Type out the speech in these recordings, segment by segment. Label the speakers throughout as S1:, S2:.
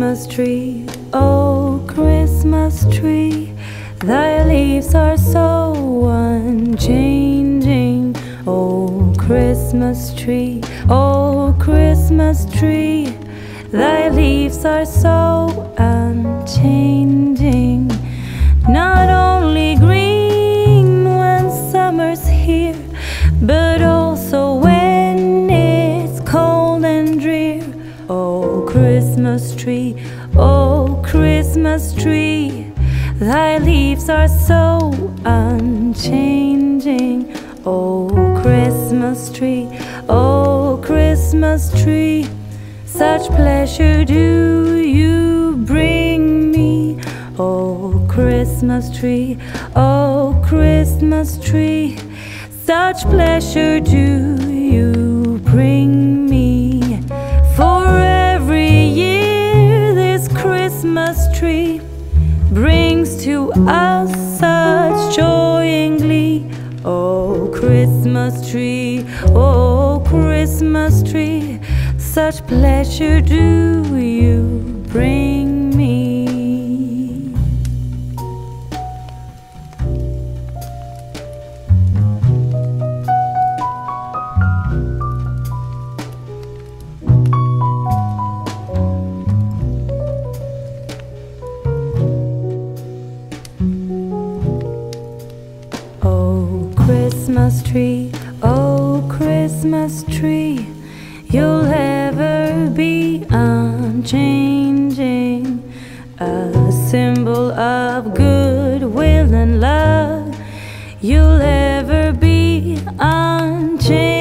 S1: Christmas tree, oh Christmas tree, thy leaves are so unchanging. Oh Christmas tree, oh Christmas tree, thy leaves are so unchanging. Tree, such pleasure do you bring me. Oh Christmas tree, oh Christmas tree, such pleasure do you bring me. For every year this Christmas tree brings to us such joy and glee. Oh Christmas tree, oh Christmas tree, such pleasure do you bring me. Oh, Christmas tree, oh, Christmas tree, you'll be unchanging. A symbol of goodwill and love, you'll ever be unchanging.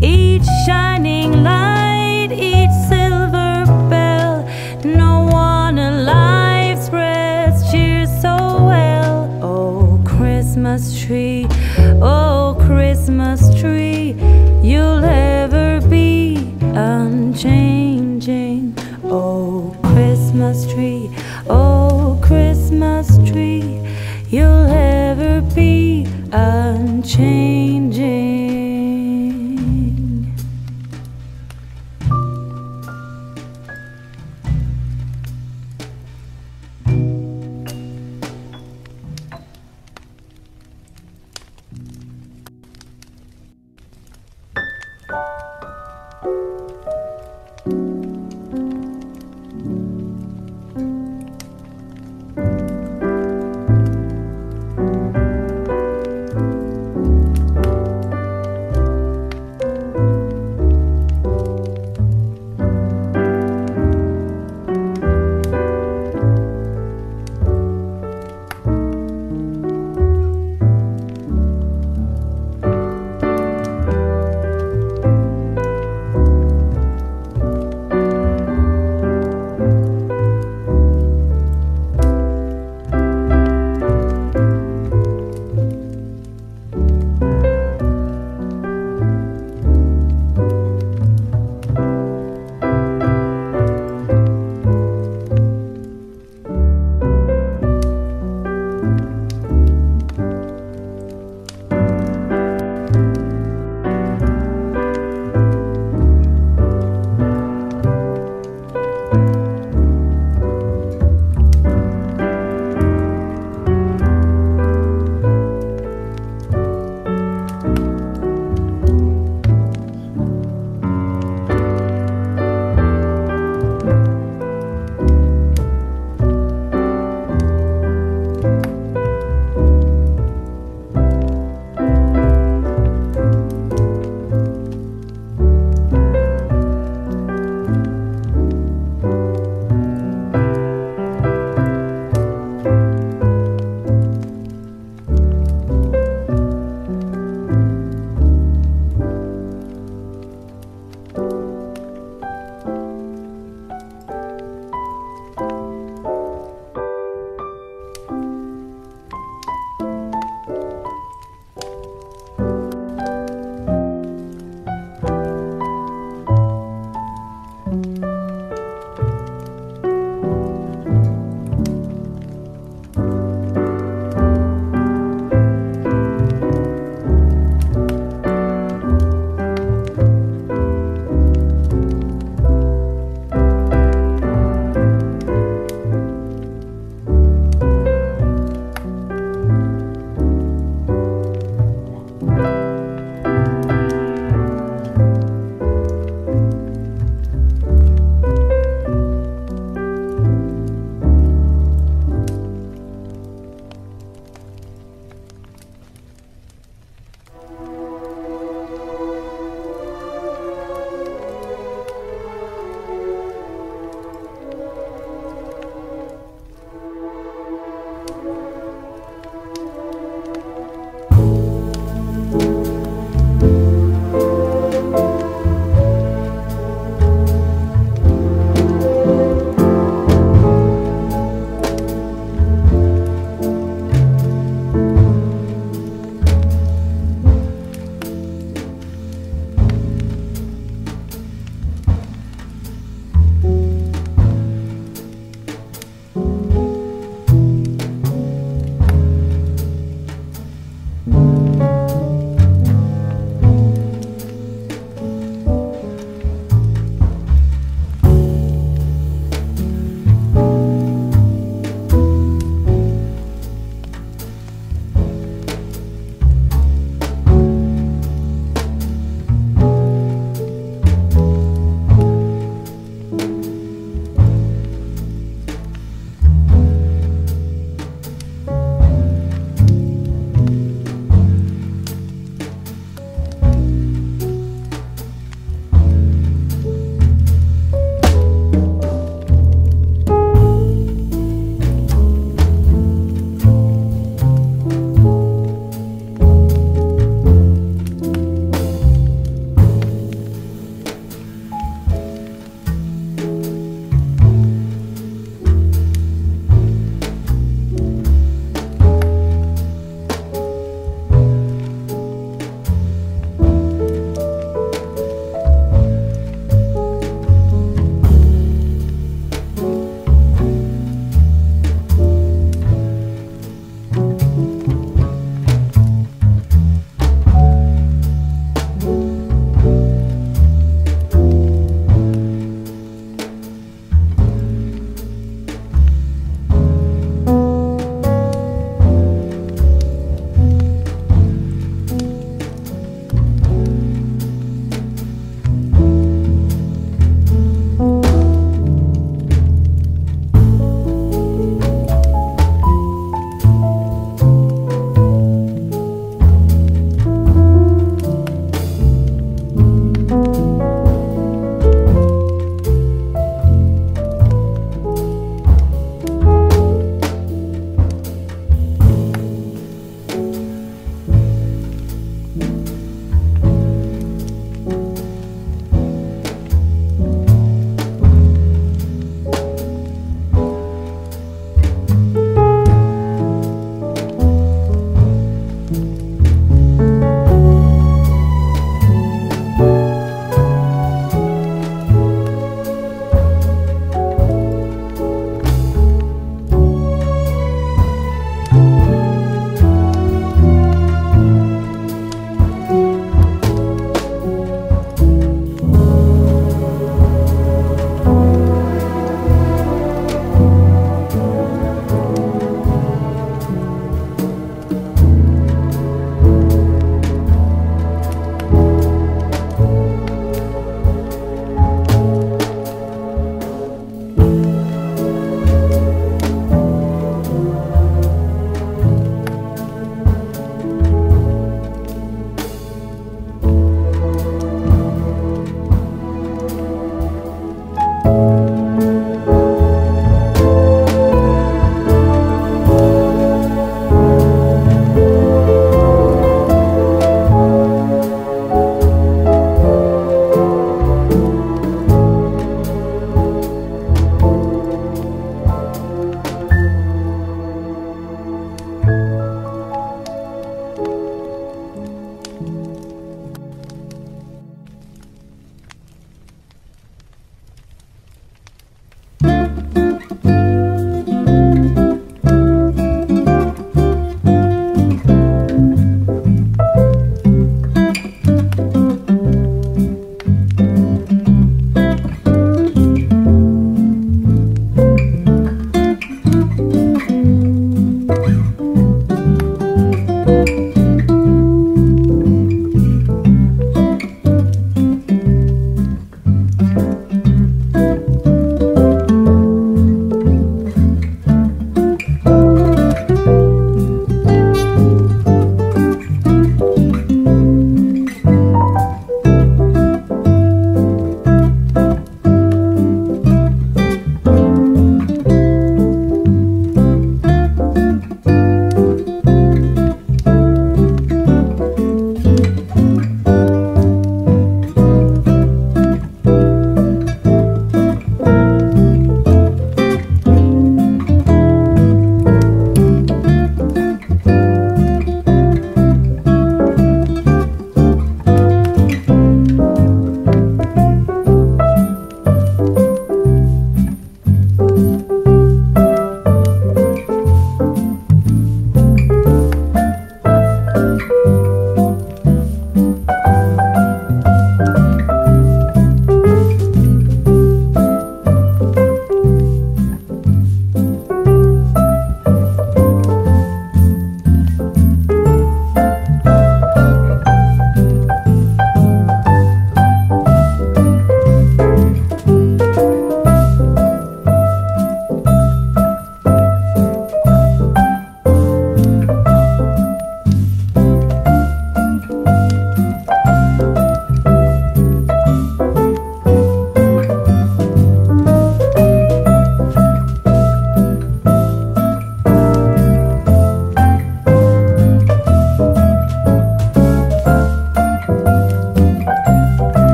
S1: Each shining light, each silver bell, no one alive spreads cheer so well. Oh, Christmas tree, oh, Christmas tree, you'll ever be unchanging. Christmas tree,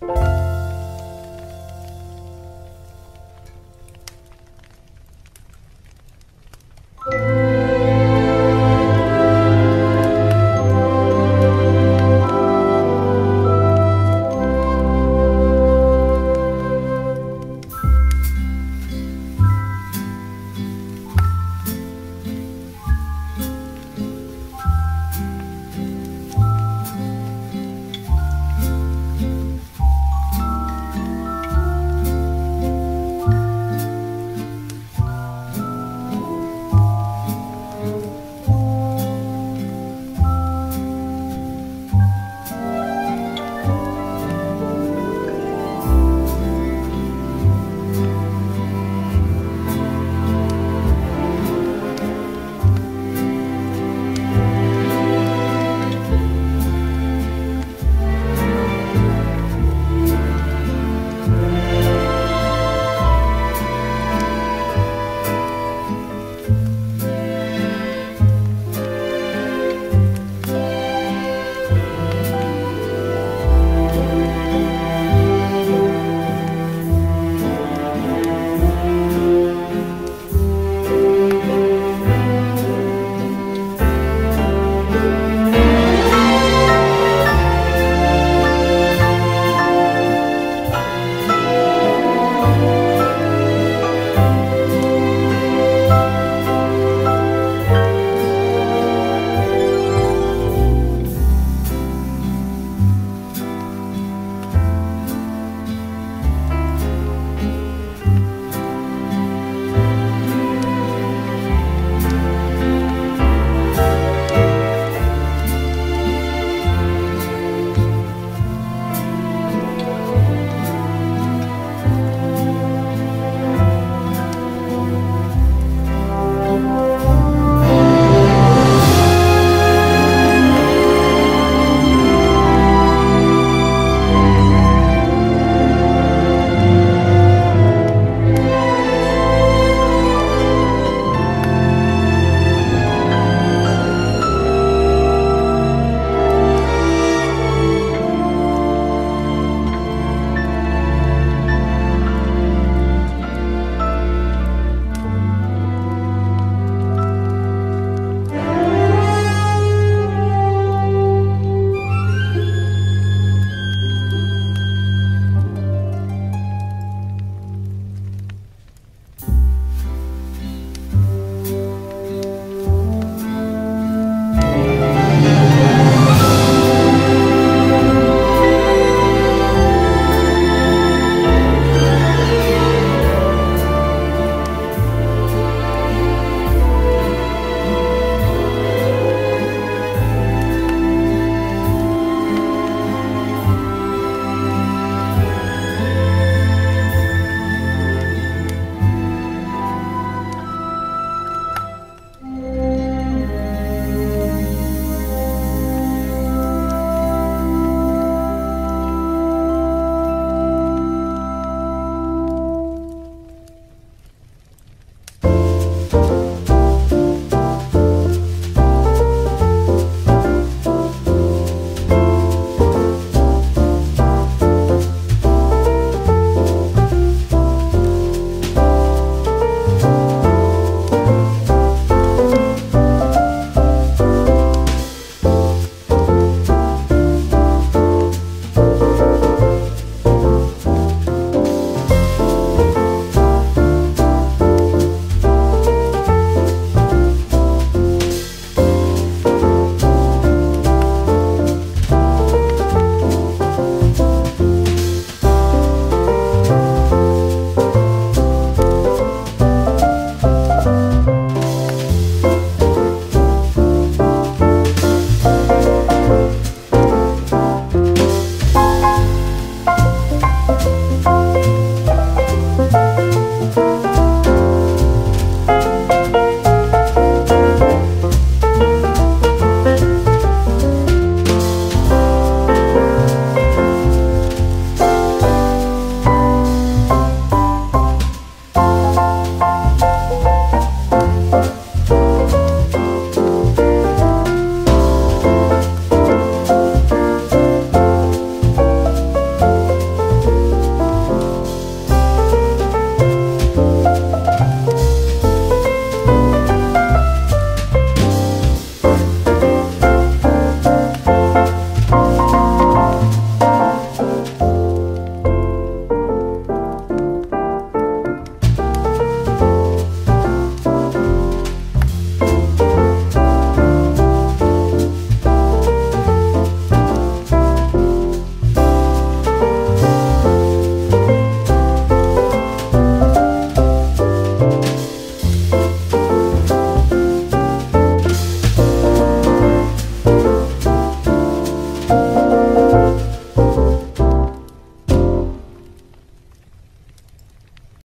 S2: Bye.